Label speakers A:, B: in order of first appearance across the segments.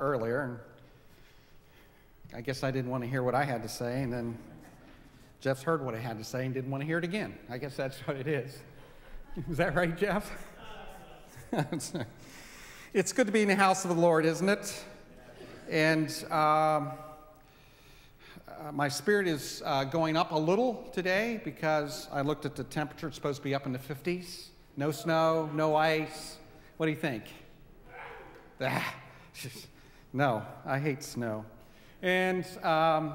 A: earlier, and I guess I didn't want to hear what I had to say, and then Jeff's heard what I had to say and didn't want to hear it again. I guess that's what it is. Is that right, Jeff? it's good to be in the house of the Lord, isn't it? And um, uh, my spirit is uh, going up a little today because I looked at the temperature. It's supposed to be up in the 50s. No snow, no ice. What do you think? no, I hate snow. And, um,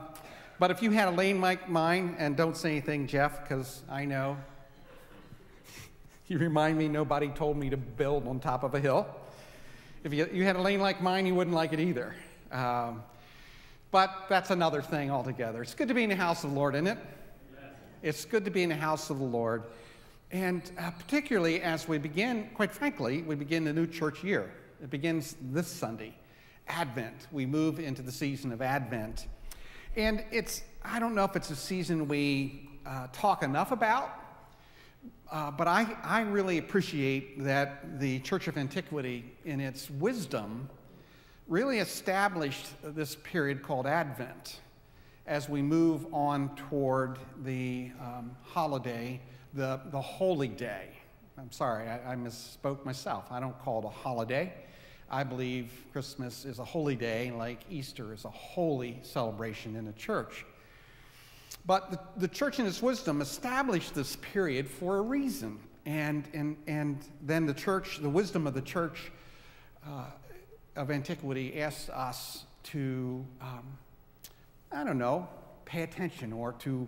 A: but if you had a lane like mine, and don't say anything, Jeff, because I know. you remind me nobody told me to build on top of a hill. If you, you had a lane like mine, you wouldn't like it either. Um, but that's another thing altogether. It's good to be in the house of the Lord, isn't it? It's good to be in the house of the Lord. And uh, particularly as we begin, quite frankly, we begin the new church year. It begins this Sunday, Advent. We move into the season of Advent. And it's, I don't know if it's a season we uh, talk enough about, uh, but I, I really appreciate that the Church of Antiquity, in its wisdom, really established this period called Advent as we move on toward the um, holiday, the, the holy day. I'm sorry, I, I, misspoke myself. I don't call it a holiday. I believe Christmas is a holy day, like Easter is a holy celebration in the church. But the, the church, in its wisdom, established this period for a reason. And, and, and then the church, the wisdom of the church, uh, of antiquity asks us to, um, I don't know, pay attention or to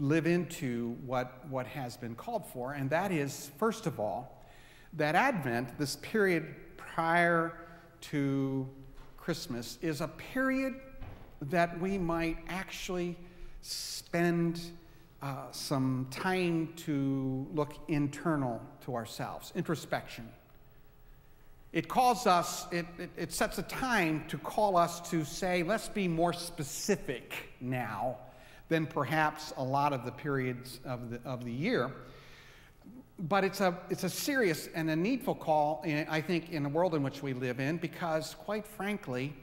A: live into what, what has been called for. And that is, first of all, that Advent, this period prior to Christmas, is a period that we might actually spend uh, some time to look internal to ourselves, introspection it calls us, it, it, it, sets a time to call us to say, let's be more specific now than perhaps a lot of the periods of the, of the year. But it's a, it's a serious and a needful call, in, I think, in the world in which we live in, because quite frankly,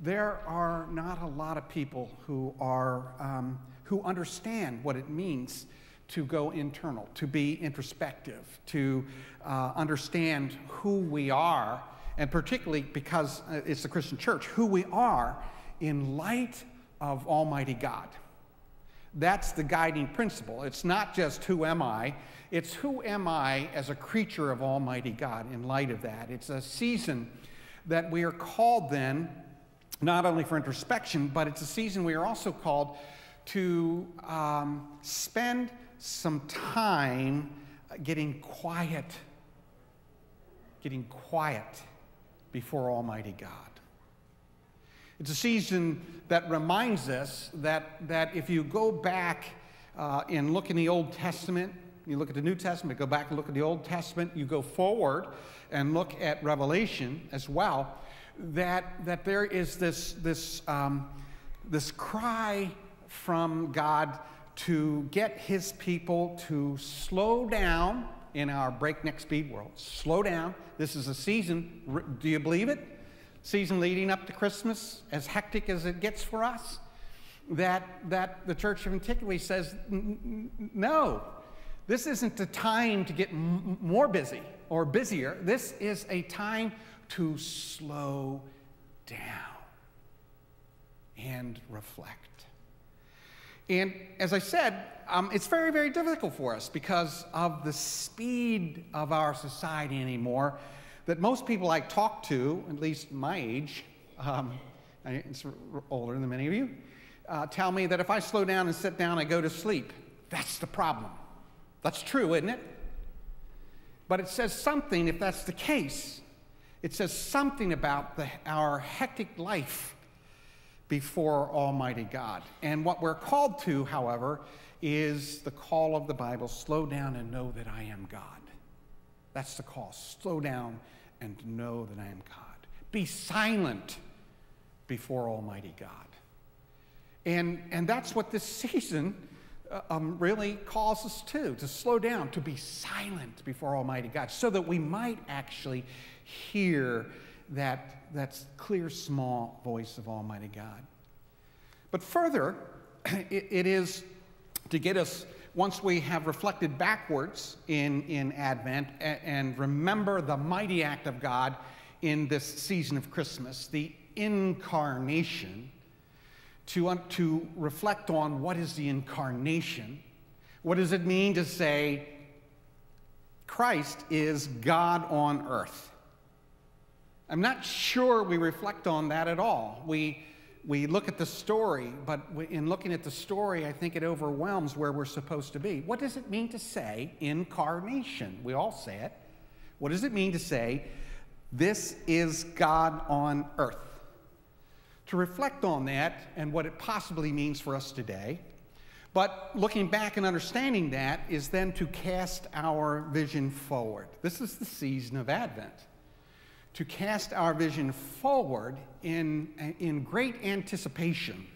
A: there are not a lot of people who, are, um, who understand what it means to go internal, to be introspective, to uh, understand who we are, and particularly because uh, it's the Christian church, who we are in light of Almighty God. That's the guiding principle. It's not just who am I, it's who am I as a creature of Almighty God in light of that. It's a season that we are called then, not only for introspection, but it's a season we are also called to um, spend some time getting quiet, getting quiet before Almighty God. It's a season that reminds us that, that if you go back uh, and look in the Old Testament, you look at the New Testament, go back and look at the Old Testament, you go forward and look at Revelation as well, that, that there is this, this, um, this cry from God to get his people to slow down in our breakneck speed world. Slow down. This is a season, do you believe it? Season leading up to Christmas, as hectic as it gets for us, that, that the Church of Antiquity says, no, this isn't a time to get more busy or busier. This is a time to slow down and reflect. And as I said, um, it's very, very difficult for us because of the speed of our society anymore. That most people I talk to, at least my age, um, it's older than many of you, uh, tell me that if I slow down and sit down, I go to sleep. That's the problem. That's true, isn't it? But it says something, if that's the case, it says something about the, our hectic life before Almighty God. And what we're called to, however, is the call of the Bible slow down and know that I am God. That's the call. Slow down and know that I am God. Be silent before Almighty God. And, and that's what this season uh, um, really calls us to, to slow down, to be silent before Almighty God, so that we might actually hear that, that clear, small voice of Almighty God. But further, it, it is to get us, once we have reflected backwards in, in Advent and, remember the mighty act of God in this season of Christmas, the incarnation, to, to reflect on what is the incarnation. What does it mean to say Christ is God on earth? I'm not sure we reflect on that at all. We, we look at the story, but in looking at the story, I think it overwhelms where we're supposed to be. What does it mean to say incarnation? We all say it. What does it mean to say this is God on earth? To reflect on that and what it possibly means for us today. But looking back and understanding that is then to cast our vision forward. This is the season of Advent to cast our vision forward in, in great anticipation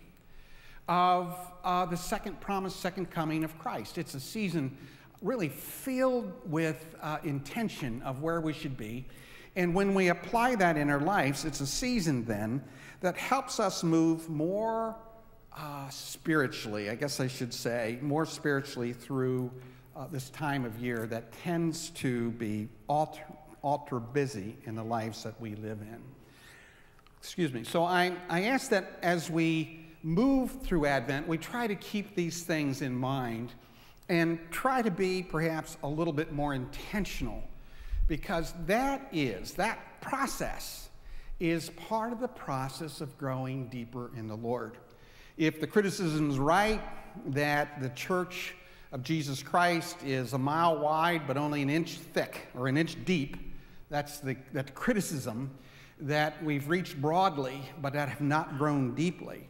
A: of uh, the second promise, second coming of Christ. It's a season really filled with uh, intention of where we should be. And when we apply that in our lives, it's a season then that helps us move more uh, spiritually, I guess I should say, more spiritually through uh, this time of year that tends to be alter- ultra busy in the lives that we live in. Excuse me. So I, I ask that as we move through Advent, we try to keep these things in mind and try to be perhaps a little bit more intentional because that is, that process is part of the process of growing deeper in the Lord. If the criticism is right that the church of Jesus Christ is a mile wide but only an inch thick or an inch deep, that's the that criticism that we've reached broadly but that have not grown deeply.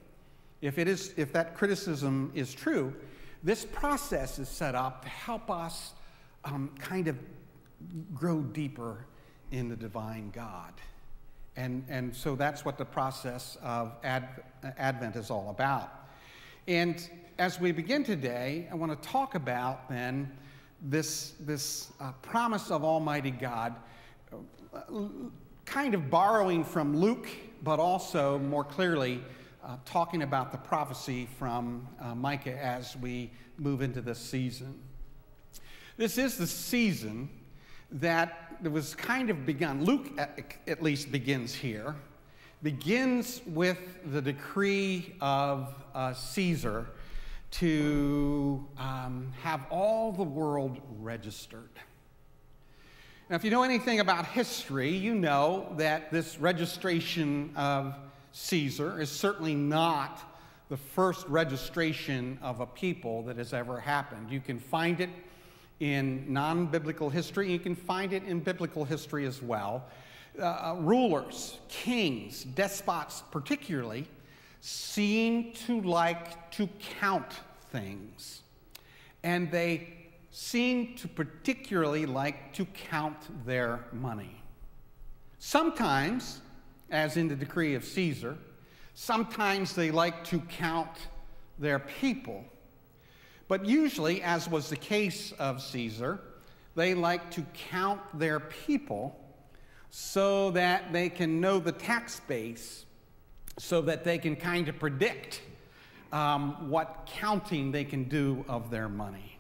A: If, it is, if that criticism is true, this process is set up to help us um, kind of grow deeper in the divine God. And, and so that's what the process of Ad, Advent is all about. And as we begin today, I want to talk about then this, this uh, promise of Almighty God kind of borrowing from Luke, but also more clearly uh, talking about the prophecy from uh, Micah as we move into this season. This is the season that was kind of begun. Luke, at, least, begins here, begins with the decree of uh, Caesar to um, have all the world registered. Now, if you know anything about history, you know that this registration of Caesar is certainly not the first registration of a people that has ever happened. You can find it in non biblical history, you can find it in biblical history as well. Uh, uh, rulers, kings, despots, particularly, seem to like to count things. And they seem to particularly like to count their money. Sometimes, as in the decree of Caesar, sometimes they like to count their people. But usually, as was the case of Caesar, they like to count their people so that they can know the tax base, so that they can kind of predict um, what counting they can do of their money.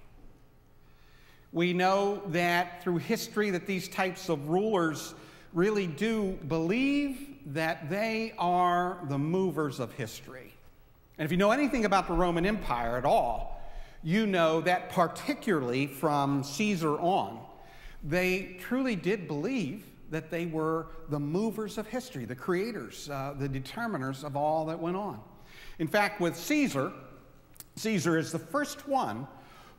A: We know that through history that these types of rulers really do believe that they are the movers of history. And if you know anything about the Roman Empire at all, you know that particularly from Caesar on, they truly did believe that they were the movers of history, the creators, uh, the determiners of all that went on. In fact, with Caesar, Caesar is the first one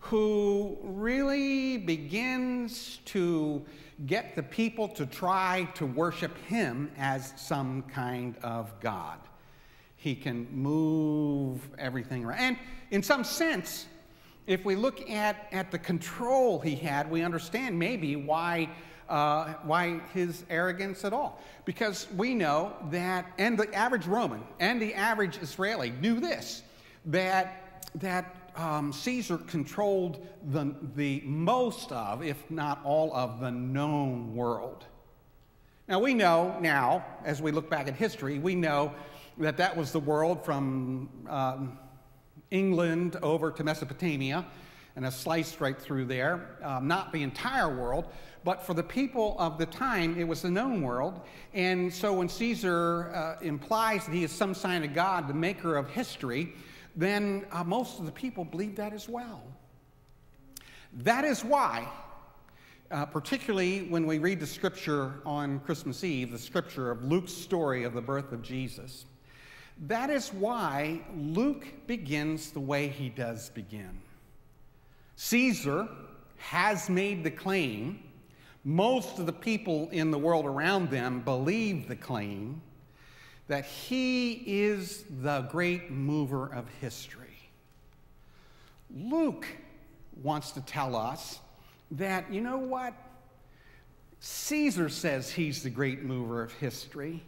A: who really begins to get the people to try to worship him as some kind of God. He can move everything around. And in some sense, if we look at, at the control he had, we understand maybe why, uh, why his arrogance at all. Because we know that, and the average Roman and the average Israeli knew this, that, that um, Caesar controlled the, the most of, if not all of, the known world. Now, we know now, as we look back at history, we know that that was the world from um, England over to Mesopotamia and a slice right through there. Um, not the entire world, but for the people of the time, it was the known world. And so when Caesar uh, implies that he is some sign of God, the maker of history, then uh, most of the people believe that as well. That is why uh, particularly when we read the scripture on Christmas Eve, the scripture of Luke's story of the birth of Jesus. That is why Luke begins the way he does begin. Caesar has made the claim, most of the people in the world around them believe the claim that he is the great mover of history. Luke wants to tell us that, you know what? Caesar says he's the great mover of history,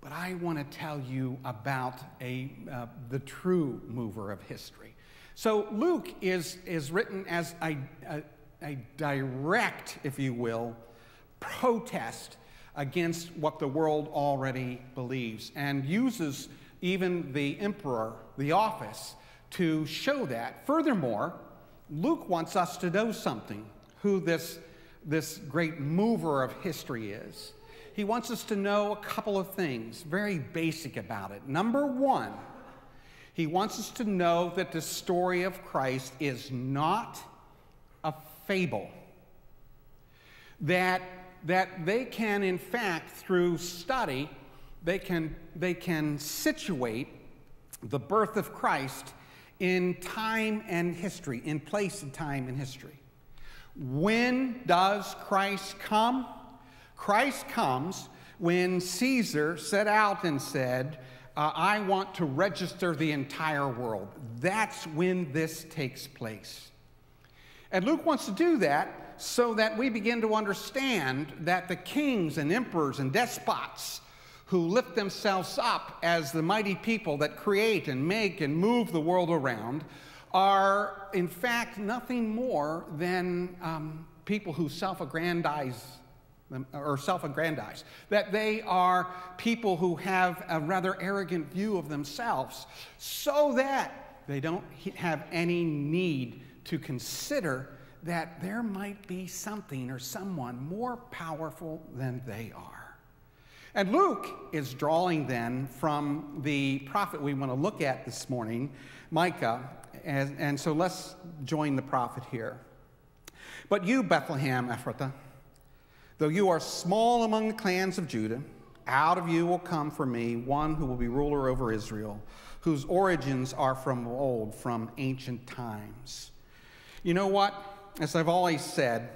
A: but I want to tell you about a, uh, the true mover of history. So Luke is, is written as a, a, a direct, if you will, protest against what the world already believes and uses even the emperor, the office, to show that. Furthermore, Luke wants us to know something who this, this great mover of history is. He wants us to know a couple of things, very basic about it. Number one, he wants us to know that the story of Christ is not a fable. That, that they can, in fact, through study, they can, they can situate the birth of Christ in time and history, in place and time and history. When does Christ come? Christ comes when Caesar set out and said, uh, I want to register the entire world. That's when this takes place. And Luke wants to do that so that we begin to understand that the kings and emperors and despots who lift themselves up as the mighty people that create and make and move the world around are, in fact, nothing more than um, people who self aggrandize or self aggrandize, that they are people who have a rather arrogant view of themselves, so that they don't have any need to consider that there might be something or someone more powerful than they are. And Luke is drawing then from the prophet we want to look at this morning, Micah. And, and so let's join the prophet here. But you, Bethlehem Ephrathah, though you are small among the clans of Judah, out of you will come for me one who will be ruler over Israel, whose origins are from old, from ancient times. You know what? As I've always said,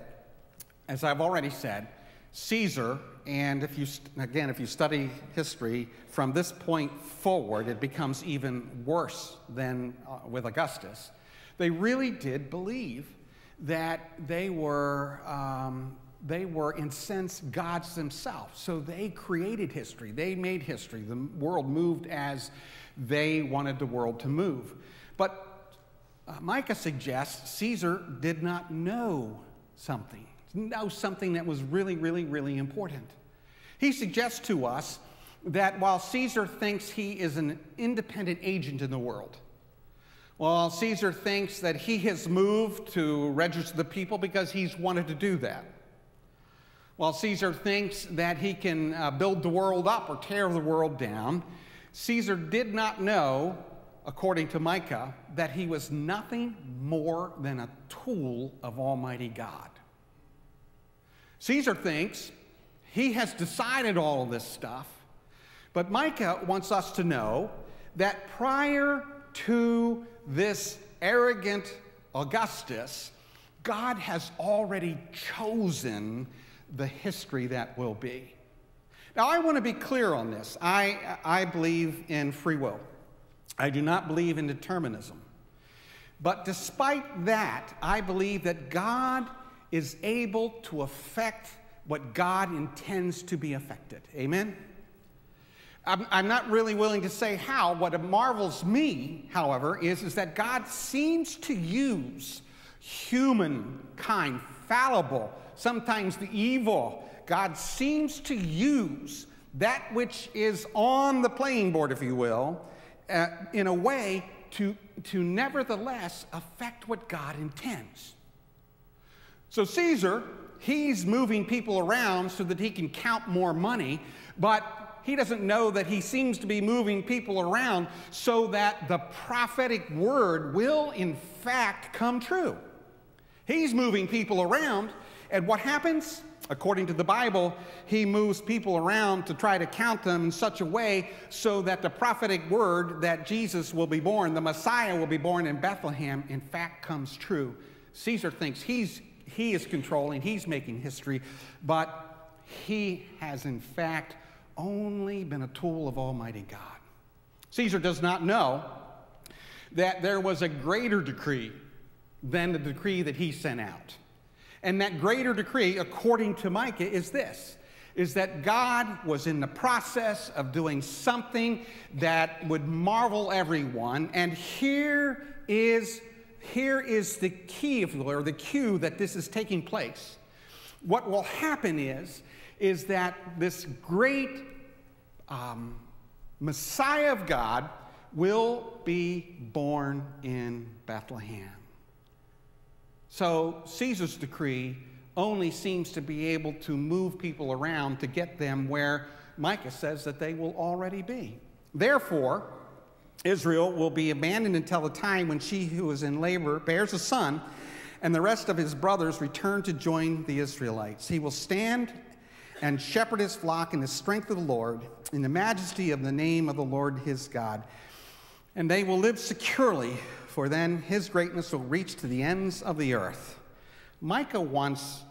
A: as I've already said, Caesar and if you, again, if you study history, from this point forward, it becomes even worse than uh, with Augustus. They really did believe that they were, um, they were, in sense, gods themselves. So they created history, they made history. The world moved as they wanted the world to move. But uh, Micah suggests Caesar did not know something know something that was really, really, really important. He suggests to us that while Caesar thinks he is an independent agent in the world, while Caesar thinks that he has moved to register the people because he's wanted to do that, while Caesar thinks that he can uh, build the world up or tear the world down, Caesar did not know, according to Micah, that he was nothing more than a tool of Almighty God. Caesar thinks he has decided all of this stuff, but Micah wants us to know that prior to this arrogant Augustus, God has already chosen the history that will be. Now, I want to be clear on this. I, I believe in free will, I do not believe in determinism. But despite that, I believe that God is able to affect what God intends to be affected. Amen? I'm, not really willing to say how. What marvels me, however, is, is that God seems to use humankind, fallible, sometimes the evil God seems to use that which is on the playing board, if you will, uh, in a way to, to nevertheless affect what God intends. So Caesar, he's moving people around so that he can count more money, but he doesn't know that he seems to be moving people around so that the prophetic word will in fact come true. He's moving people around, and what happens? According to the Bible, he moves people around to try to count them in such a way so that the prophetic word that Jesus will be born, the Messiah will be born in Bethlehem, in fact comes true. Caesar thinks he's, he is controlling, he's making history, but he has in fact only been a tool of Almighty God. Caesar does not know that there was a greater decree than the decree that he sent out. And that greater decree, according to Micah, is this is that God was in the process of doing something that would marvel everyone. And here is, here is the key, or the cue that this is taking place. What will happen is, is that this great um, Messiah of God will be born in Bethlehem. So Caesar's decree only seems to be able to move people around to get them where Micah says that they will already be. Therefore, Israel will be abandoned until the time when she who is in labor bears a son, and the rest of his brothers return to join the Israelites. He will stand and shepherd his flock in the strength of the Lord, in the majesty of the name of the Lord his God. And they will live securely for then his greatness will reach to the ends of the earth. Micah wants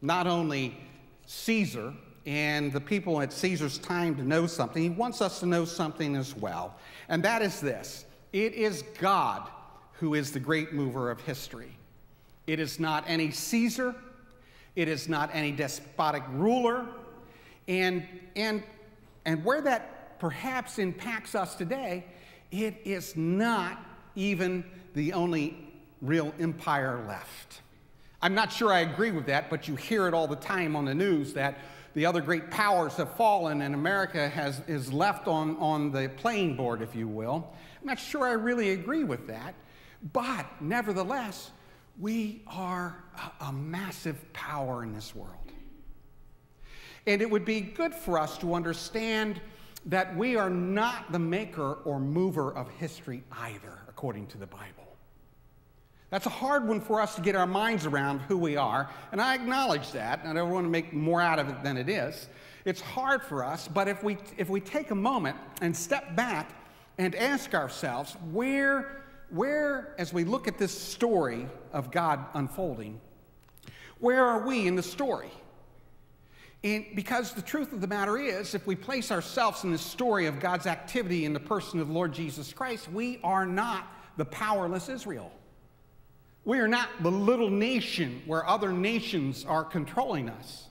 A: not only Caesar and the people at Caesar's time to know something, he wants us to know something as well. And that is this it is God who is the great mover of history. It is not any Caesar, it is not any despotic ruler. And, and, and where that perhaps impacts us today, it is not even the only real empire left. I'm not sure I agree with that, but you hear it all the time on the news that the other great powers have fallen and America has, is left on, on the playing board, if you will. I'm not sure I really agree with that, but nevertheless, we are a, a massive power in this world. And it would be good for us to understand that we are not the maker or mover of history either according to the Bible. That's a hard one for us to get our minds around who we are, and I acknowledge that, and I don't want to make more out of it than it is. It's hard for us, but if we, if we take a moment and step back and ask ourselves where, where, as we look at this story of God unfolding, where are we in the story? And because the truth of the matter is, if we place ourselves in the story of God's activity in the person of the Lord Jesus Christ, we are not the powerless Israel. We are not the little nation where other nations are controlling us.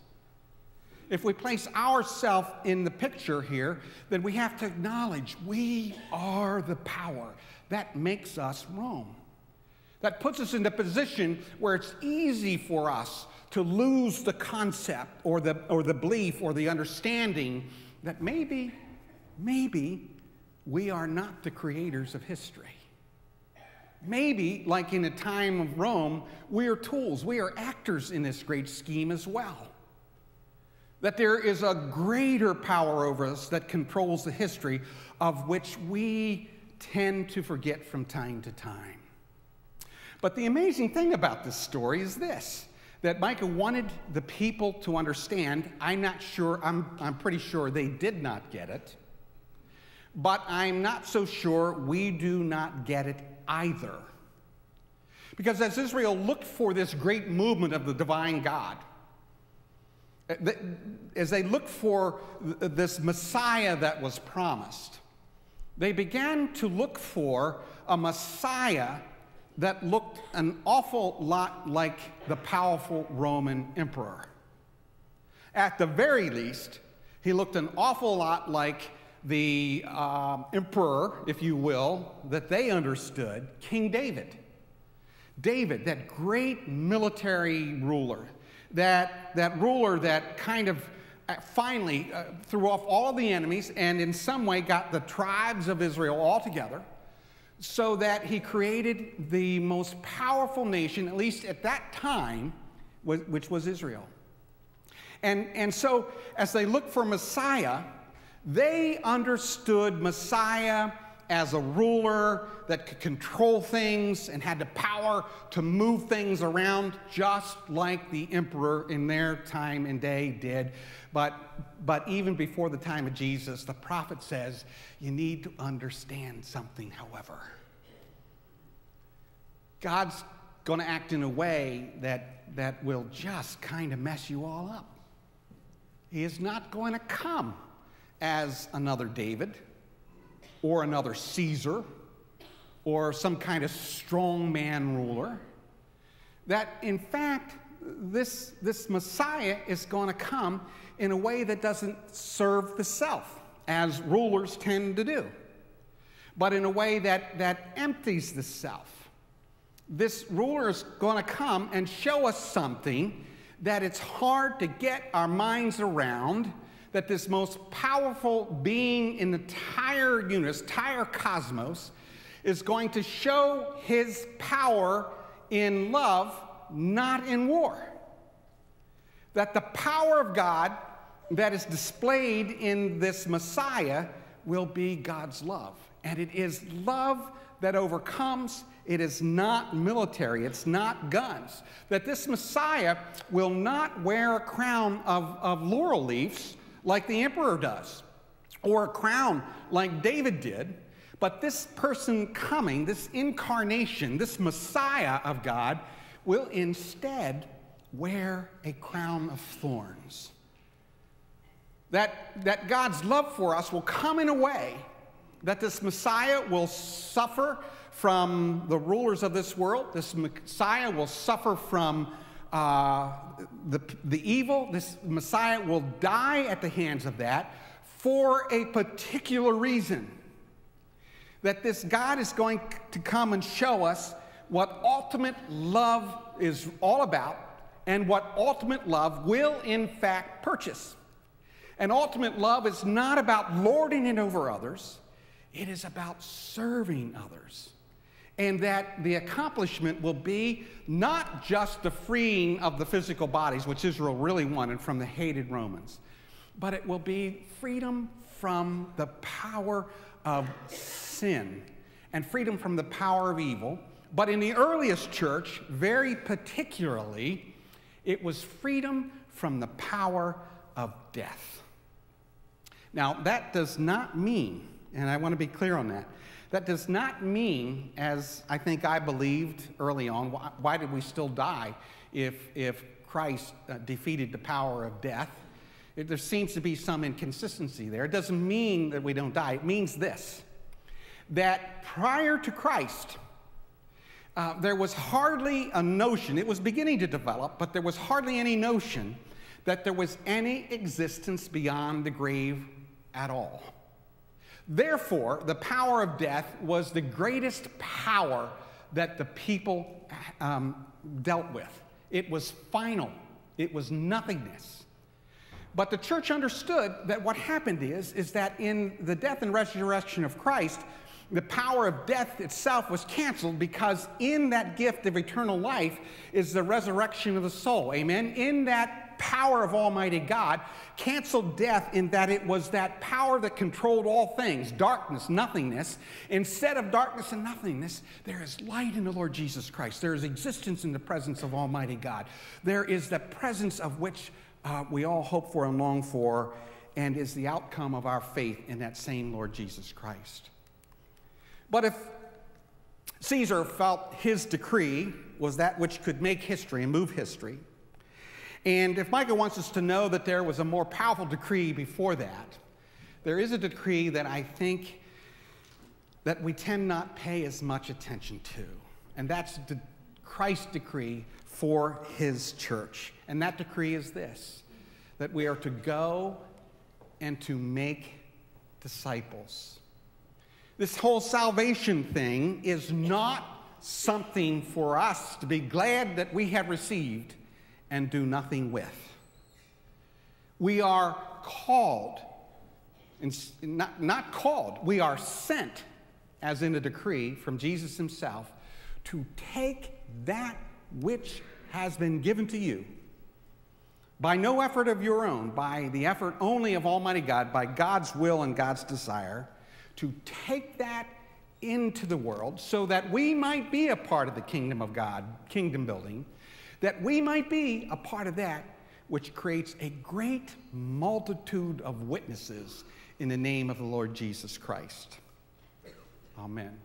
A: If we place ourselves in the picture here, then we have to acknowledge we are the power that makes us Rome. That puts us in a position where it's easy for us to lose the concept or the, or the belief or the understanding that maybe, maybe we are not the creators of history. Maybe, like in the time of Rome, we are tools, we are actors in this great scheme as well. That there is a greater power over us that controls the history of which we tend to forget from time to time. But the amazing thing about this story is this that Micah wanted the people to understand. I'm not sure, I'm, I'm pretty sure they did not get it, but I'm not so sure we do not get it either. Because as Israel looked for this great movement of the divine God, eh, as they looked for this Messiah that was promised, they began to look for a Messiah that looked an awful lot like the powerful Roman emperor. At the very least, he looked an awful lot like the uh, emperor, if you will, that they understood, King David. David, that great military ruler, that, that ruler that kind of uh, finally uh, threw off all the enemies and in some way got the tribes of Israel all together so that he created the most powerful nation, at least at that time, which was Israel. And, and so, as they looked for Messiah, they understood Messiah as a ruler that could control things and had the power to move things around just like the emperor in their time and day did. But, but even before the time of Jesus, the prophet says, you need to understand something, however. God's going to act in a way that, that will just kind of mess you all up. He is not going to come as another David or another Caesar or some kind of strong man ruler. That in fact, this, this Messiah is going to come in a way that doesn't serve the self, as rulers tend to do, but in a way that, that empties the self. This ruler is going to come and show us something that it's hard to get our minds around that this most powerful being in the entire universe, entire cosmos, is going to show his power in love, not in war. That the power of God that is displayed in this Messiah will be God's love. And it is love that overcomes. It is not military, it's not guns. That this Messiah will not wear a crown of, of laurel leaves like the emperor does, or a crown like David did. But this person coming, this incarnation, this Messiah of God, will instead wear a crown of thorns. That, that God's love for us will come in a way that this Messiah will suffer from the rulers of this world. This Messiah will suffer from uh, the, the evil. This Messiah will die at the hands of that for a particular reason. That this God is going to come and show us what ultimate love is all about and what ultimate love will, in fact, purchase. And ultimate love is not about lording it over others, it is about serving others and that the accomplishment will be not just the freeing of the physical bodies, which Israel really wanted from the hated Romans, but it will be freedom from the power of sin and freedom from the power of evil. But in the earliest church, very particularly, it was freedom from the power of death. Now, that does not mean, and I want to be clear on that, that does not mean, as I think I believed early on, why, why did we still die if, if Christ uh, defeated the power of death? It, there seems to be some inconsistency there. It doesn't mean that we don't die. It means this that prior to Christ, uh, there was hardly a notion, it was beginning to develop, but there was hardly any notion that there was any existence beyond the grave at all. Therefore, the power of death was the greatest power that the people um, dealt with. It was final, it was nothingness. But the church understood that what happened is, is that in the death and resurrection of Christ, the power of death itself was canceled because in that gift of eternal life is the resurrection of the soul. Amen? In that power of Almighty God canceled death in that it was that power that controlled all things darkness, nothingness. Instead of darkness and nothingness, there is light in the Lord Jesus Christ. There is existence in the presence of Almighty God. There is the presence of which uh, we all hope for and long for, and is the outcome of our faith in that same Lord Jesus Christ. But if Caesar felt his decree was that which could make history and move history, and if Micah wants us to know that there was a more powerful decree before that, there is a decree that I think that we tend not pay as much attention to. And that's the Christ's decree for his church. And that decree is this that we are to go and to make disciples. This whole salvation thing is not something for us to be glad that we have received and do nothing with. We are called, not, not called, we are sent, as in a decree from Jesus himself, to take that which has been given to you by no effort of your own, by the effort only of Almighty God, by God's will and God's desire, to take that into the world so that we might be a part of the kingdom of God, kingdom building, that we might be a part of that which creates a great multitude of witnesses in the name of the Lord Jesus Christ. Amen.